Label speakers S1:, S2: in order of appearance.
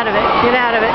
S1: out of it. Get out of it.